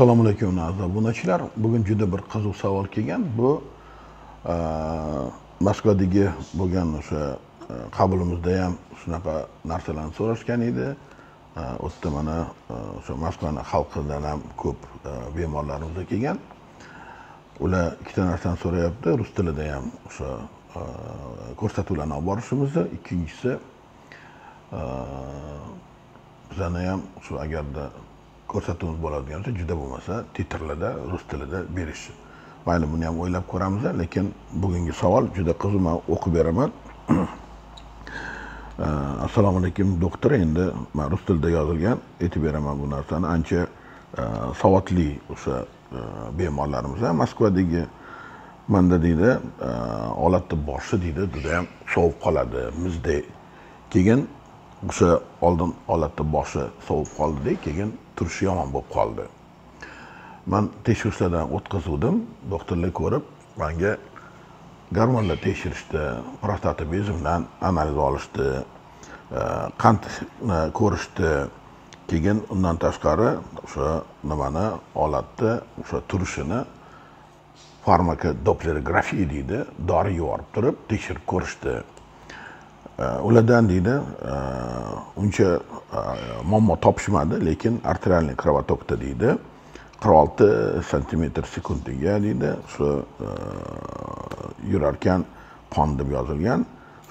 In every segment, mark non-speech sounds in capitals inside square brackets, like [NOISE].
assalomu alaykum aziz obunachilar. Bugun juda bir qiziq savol kelgan. Bu e, moskvadagi bo'lgan o'sha e, qabulimizda ham shunaqa narsalarni so'rashgan edi. E, U yerda mana o'sha moskvani xalqidan ham ko'p bemorlarimiz kelgan. Ular ikkita narsani so'rayapti. Rus tilida ham o'sha ko'rsatuvlarni olib borishimizni. Ikkinchisi bizani ham shu agarda ko'rsatuvimiz bo'ladigan bo'lsa juda bo'lmasa titrlarda rus tilida berish. Mayli buni ham o'ylab ko'ramiz lekin bugungi savol juda qiziq man o'qib beraman. [CLEARS THROAT] Assalomu alaykum doktor endi man rus tilida yozilgan aytib beraman bu narsani. Ancha savodli o'sha bemorlarimiz moskvadagi manda deydi olatni boshi deydi judayam sovib qoladi muzdek keyin o'sha oldin holatda boshi sovib qoldida keyin turishi yomon bo'lib qoldi. Man tekshirishlardan o'tkazuvdim doktorlar ko'rib manga gormonlar tekshirishdi prostata bezimdan analiz olishdi e, qandni e, ko'rishdi. Keyin undan tashqari o'sha nimani holatni o'sha turishini farmakodoplerografiya deydi dori yuborib turib tekshirib ko'rishdi. Ulardan deydi uncha muammo topishmadi lekin arterialniy кровотокda deydi qirq olti santimetr sekundiga deydi shu yurarkan qon deb yozilgan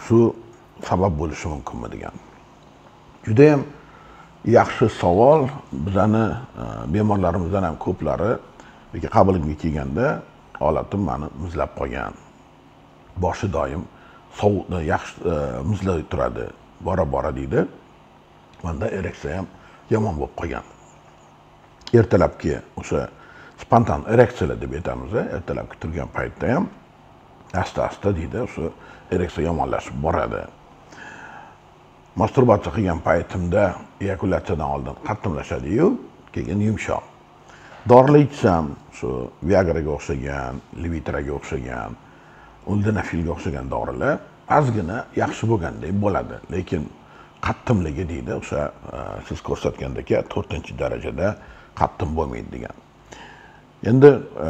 shu sabab bo'lishi mumkinmi degan judayam yaxshi savol bizani bemorlarimizdan ham ko'plari qabulimga kelganda holatim mani muzlab qolgan boshi doim sovuqni yaxshi e, muzlay turadi bora bora deydi. Manda ereksiya ham yomon bo'lib qolgan. Ertalabki o'sha spontan ereksiyalar deb aytamiz ertalabki turgan paytda ham asta asta deydi o'sha ereksiya yomonlashib boradi. Masturbatsiya qilgan paytimda eyakulyatsiyadan oldin qattiqlashadiyu keyin yumshoq. Dorilar ichsam shu viagraga o'xshagan livitraga o'xshagan uldenafilga o'xshagan dorilar. Ozgina yaxshi bo'lgandek bo'ladi lekin qattimligi deydi o'sha e, siz ko'rsatgandek to'rtinchi darajada qattim bo'lmaydi degan. Endi e,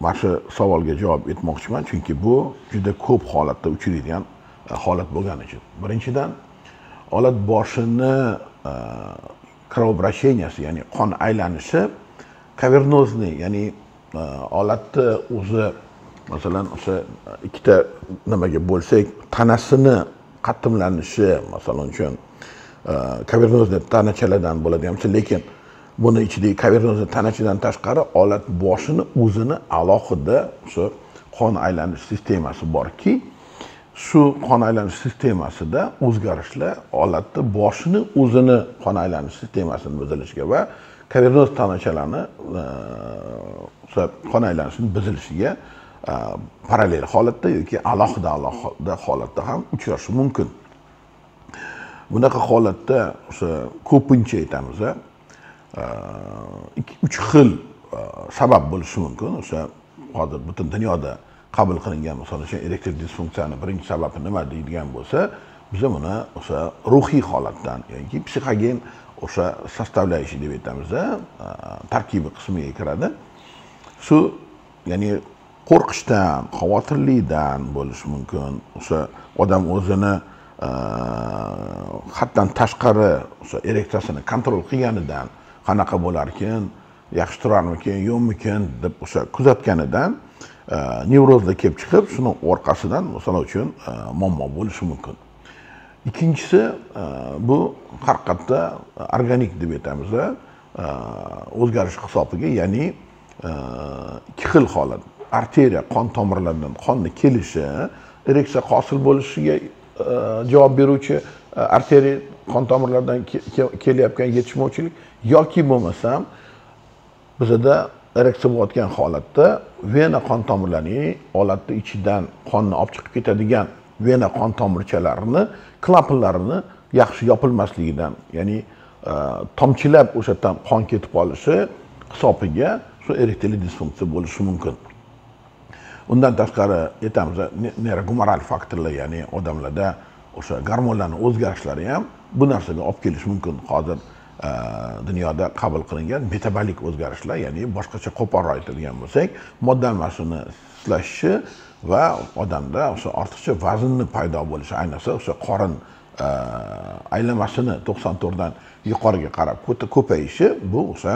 mana shu savolga javob etmoqchiman chunki bu juda ko'p holatda uchraydigan e, holat bo'lgani uchun. Birinchidan olat boshini кровообращенияsi ya'ni qon aylanishi kavernozniy ya'ni olatni o'zi masalan o'sha ikkita nimaga bo'lsak tanasini qattimlanishi masalan uchun e, kavernozniy tanachalardan bo'ladi bo'lsa lekin buni ichidagi kavernozniy tanachadan tashqari olat boshini o'zini alohida o'sha qon aylanish sistemasi borki shu qon aylanish sistemasida o'zgarishlar olatni boshini o'zini qon aylanish sistemasini buzilishiga va kavernoz tanachalarni e, o'sha qon aylanishini buzilishiga parallel holatda yoki alohida alohida holatda ham uchrashi mumkin bunaqa holatda o'sha ko'pincha aytamiz э, uch xil э, sabab bo'lishi mumkin. O'sha hozir butun dunyoda qabul qilingan misol uchun erektil disfunksiyani birinchi sababi nima deydigan bo'lsa biza buni o'sha ruhiy holatdan yoki psixogen o'sha составляющий deb aytamiz eh, tarkibi qismiga kiradi. Shu ya'ni qo'rqishdan xavotirlikdan bo'lishi mumkin. O'sha odam o'zini e, haddan tashqari o'sha erektsiyasini kontrol qilganidan qanaqa bo'larkan yaxshi turarmikin yo'qmikin deb o'sha kuzatganidan e, nevrozda kelib chiqib shuni orqasidan misol uchun e, muammo bo'lishi mumkin. Ikkinchisi bu haqiqatda organik deb aytamiz o'zgarish hisobiga ya'ni ikki xil holat. Arteriya e, e, qon tomirlaridan qonni kelishi ereksiya hosil bo'lishiga javob beruvchi arteriya qon tomirlaridan kelayotgan yetishmovchilik yoki bo'lmasam bizada ereksiya bo'layotgan holatda vena qon tomirlarining holatni ichidan qonni olib chiqib ketadigan vena qon tomirchalarini klapanlarini yaxshi yopilmasligidan ya'ni e, tomchilab o'sha yerdan qon ketib qolishi hisobiga shu erektili disfunksiya bo'lishi mumkin. Undan tashqari aytamiz neyrogumoral faktorlar ya'ni odamlarda o'sha gormonlarni o'zgarishlari ham bu narsaga olib kelishi mumkin. Hozir e, dunyoda qabul qilingan metabolik o'zgarishlar ya'ni boshqacha qo'polroq aytadigan bo'lsak modda almashuvni sutlashishi va odamda o'sha ortiqcha vaznni paydo bo'lishi ayniqsa o'sha qorin e, aylanmasini to'qson to'rtdan yuqoriga qarab ko'payishi bu o'sha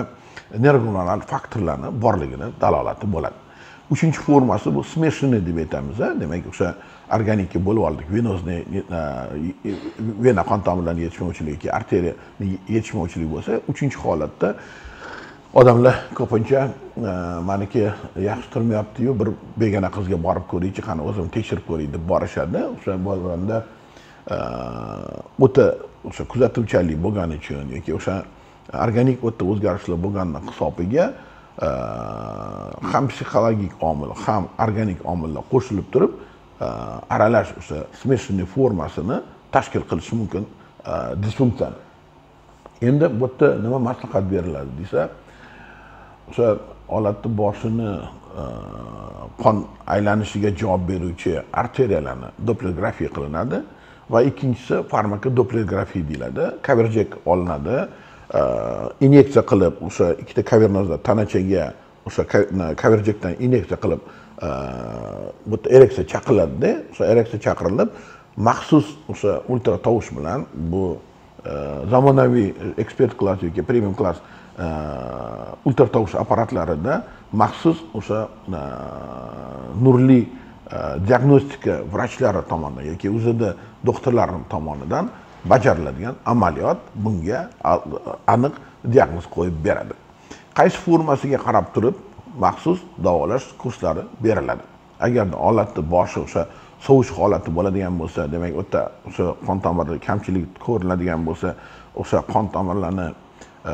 nergonal faktorlarni borligini dalolati bo'ladi. Uchinchi formasi bu. Смешанный deb aytamiz demak o'sha organikka bo'lib oldik. Venozniy e, e, vena qon tomirlarini yetishmovchiligi arteriya yetishmovchilik bo'lsa uchinchi holatda odamlar ko'pincha e, maniki yaxshi turmayaptiyu bir begona qizga borib ko'raychi qani o'zim tekshirib ko'ray deb borishadi. O'sha bo'lganda o'ta o'sha kuzatuvchanlik bo'lgani uchun yoki o'sha organik o'ta o'zgarishlar bo'lgani hisobiga ham psixologik omil ham organik omillar qo'shilib turib aralash o'sha смешанный formasini tashkil qilishi mumkin disfunksiyani э, endi bu yerda nima maslahat beriladi desa o'sha holatni boshini э, qon aylanishiga javob beruvchi arteriyalarni dopplergrafiya qilinadi va ikkinchisi farmakodopplergrafiya deyiladi. Kaverjek olinadi. Inyeksiya qilib o'sha ikkita kavernozda tanachaga o'sha kaverjekdan inyeksiya qilib bitta ereksiya chaqiladida o'sha ereksiya chaqirilib maxsus o'sha ultra tovush bilan bu zamonaviy ekspert klass yoki premium klass ultra tovush apparatlarida maxsus o'sha nurli diagnostika vrachlari tomonidan yoki o'zida doktorlar tomonidan bajariladigan amaliyot bunga aniq diagnoz qo'yib beradi. Qaysi formasiga qarab turib maxsus davolash kurslari beriladi? Agarda holatni boshi o'sha sovish holati bo'ladigan bo'lsa demak u yerda o'sha qon tomirida kamchilik ko'rinadigan bo'lsa o'sha qon tomirlarni e,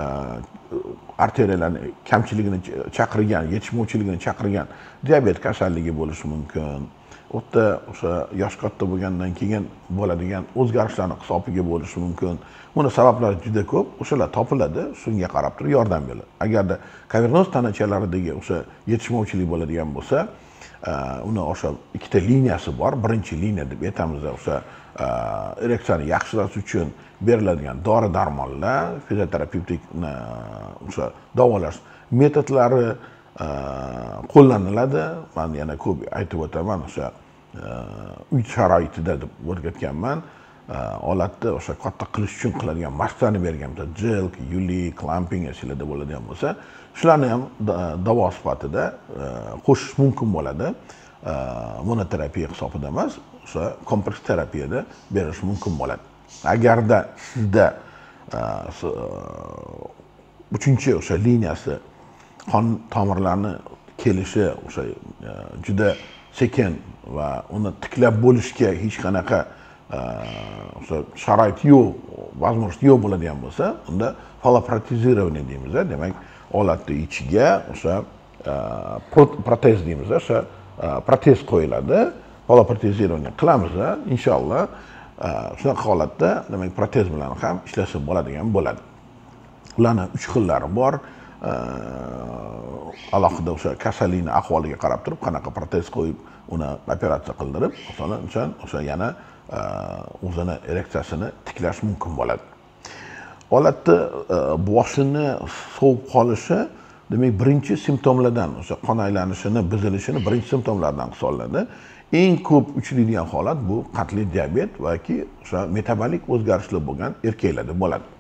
arteriyalarni kamchiligini chaqirgan yetishmovchiligini chaqirgan diabet kasalligi bo'lishi mumkin. Xuddi o'sha yosh katta bo'lgandan keyin bo'ladigan o'zgarishlarni hisobiga bo'lishi mumkin. Buni sabablari juda ko'p. O'shalar topiladi shunga qarab turib yordam beriladi agarda kavernoz tanachalaridagi o'sha yetishmovchilik bo'ladigan bo'lsa e, uni o'sha ikkita liniyasi bor. Birinchi liniya deb aytamiz o'sha e, ereksiyani yaxshilash uchun beriladigan dori darmonlar fizioterapevtik e, o'sha davolash metodlari qo'llaniladi. Man yana ko'p aytib o'taman o'sha uy sharoitida deb o'rgatganman. Odatda o'sha katta qilish uchun qiladigan mashqlarni bergan bitta jelk yuli klamping esinglarda bo'ladigan bo'lsa shularni ham davo sifatida qo'shish mumkin bo'ladi. Monoterapiya hisobida emas o'sha kompleks terapiyada berish mumkin bo'ladi. Agarda sizda uchinchi o'sha liniyasi qon tomirlarni kelishi o'sha juda sekin va uni tiklab bo'lishga hech qanaqa e, o'sha sharoit yo'q возможность yo'q bo'ladigan bo'lsa unda фалопротезирование deymiz demak olatni ichiga o'sha e, protez deymiz o'sha e, protez qo'yiladi. Faloprotezирование qilamiz inshaalloh shunaqa holatda demak protez bilan ham ishlasa bo'ladigan bo'ladi. Ularni uch xillari bor alohida o'sha kasallikni ahvoliga qarab turib qanaqa protez qo'yib uni operatsiya qildirib o'shaning o'sha yana e, o'zini ereksiyasini tiklash mumkin bo'ladi. Holatni e, boshini sovib qolishi demak birinchi simptomlardan o'sha qon aylanishini buzilishini birinchi simptomlardan hisoblanadi. Eng ko'p uchraydigan holat bu qandli diabet yoki o'sha metabolik o'zgarishlar bo'lgan erkaklarda bo'ladi.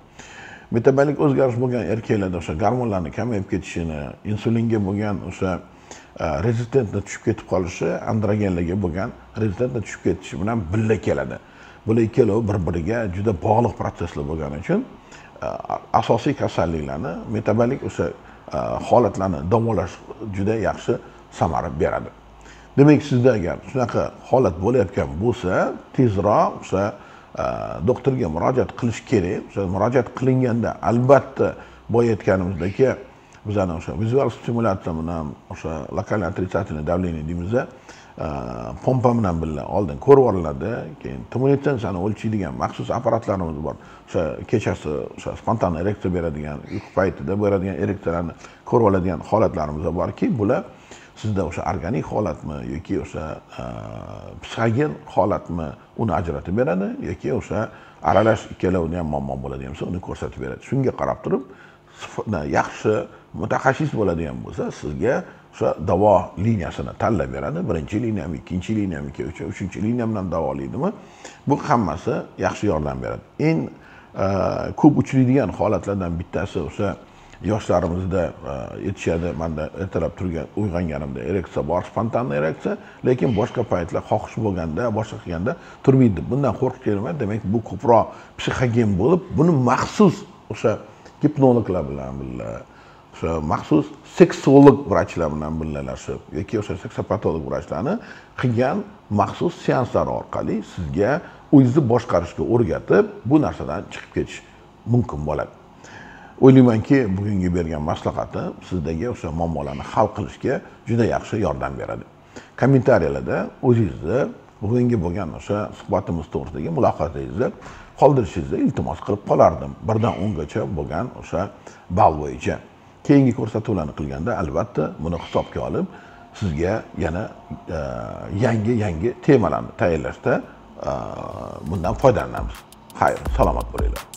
Metabolik o'zgarish bo'lgan erkaklarda o'sha gormonlarni kamayib ketishini insulinga bo'lgan o'sha e, rezistentni tushib ketib qolishi androgenlarga bo'lgan rezistentni tushib ketishi bilan birga keladi. Bular ikkalovi bir biriga juda bog'liq protsesslar bo'lgani uchun e, asosiy kasalliklarni metabolik o'sha e, holatlarni davolash juda yaxshi samara beradi. Demak sizda agar shunaqa holat bo'layotgan bo'lsa tezroq o'sha doktorga murojaat qilish kerak. O'sha murojaat qilinganda albatta boya aytganimizdek bizani o'sha vizual stimulyatsiya bilan o'sha lokalniy отрицательный давление deymiz pompa bilan birga oldin ko'rib olinadi. Keyin tumulitsensiyani o'lchaydigan maxsus apparatlarimiz bor. O'sha kechasi o'sha spontan ereksiya beradigan uyqu paytida beradigan ereksiyalarni ko'rib oladigan holatlarimiz borki bular sizda o'sha organik holatmi yoki o'sha e, psixogen holatmi uni ajratib beradi yoki o'sha aralash ikkalovini ham muammo bo'ladigan bo'lsa uni ko'rsatib beradi. Shunga qarab turib yaxshi mutaxassis bo'ladigan bo'lsa sizga o'sha davo liniyasini tanlab beradi. Birinchi liniyami ikkinchi liniyami uchinchi liniya bilan davolaydimi bu hammasi yaxshi yordam beradi. Eng e, ko'p uchraydigan holatlardan bittasi o'sha yoshlarimizda e, aytishadi manda ertalab turgan uyg'onganimda ereksiya bor spontanniy ereksiya lekin boshqa paytlar xohish bo'lganda boshqa qilganda turmaydi. Bundan qo'rqish kerak demak bu ko'proq psixogen bo'lib buni maxsus o'sha gipnologlar bilan birga o'sha maxsus seksolog vrachlar bilan birgalashib yoki o'sha seksopatolog vrachlarni qilgan maxsus seanslar orqali sizga o'zingizni boshqarishga o'rgatib bu narsadan chiqib ketish mumkin bo'ladi. O'ylaymanki bugungi bergan maslahati sizdagi o'sha muammolarni hal qilishga juda yaxshi yordam beradi. Kommentariyalarda o'zingizni bugungi bo'lgan o'sha suhbatimiz to'g'risidagi mulohazangizni qoldirishingizni iltimos qilib qolardim. Birdan o'ngacha bo'lgan o'sha ball bo'yicha. Keyingi ko'rsatuvlarni qilganda albatta buni hisobga olib sizga yana e, yangi yangi temalarni tayyorlashda e, bundan foydalanamiz. Xayr salomat bo'linglar.